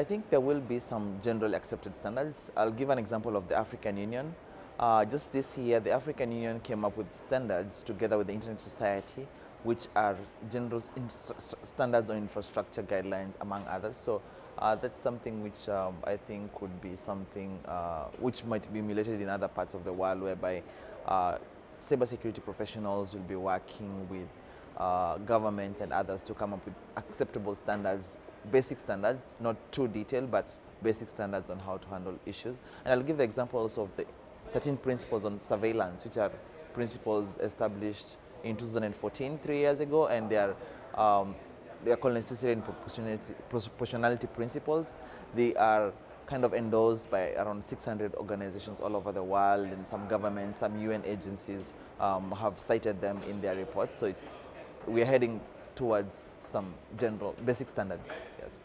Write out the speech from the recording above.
I think there will be some general accepted standards. I'll give an example of the African Union. Uh, just this year, the African Union came up with standards together with the Internet Society, which are general standards on infrastructure guidelines, among others. So uh, that's something which um, I think could be something uh, which might be emulated in other parts of the world, whereby uh, cybersecurity professionals will be working with uh, governments and others to come up with acceptable standards, basic standards, not too detailed, but basic standards on how to handle issues. And I'll give the example also of the 13 principles on surveillance, which are principles established in 2014, three years ago, and they are um, they are called necessary and proportionality, proportionality principles. They are kind of endorsed by around 600 organizations all over the world, and some governments, some UN agencies um, have cited them in their reports. So it's we are heading towards some general basic standards. Yes.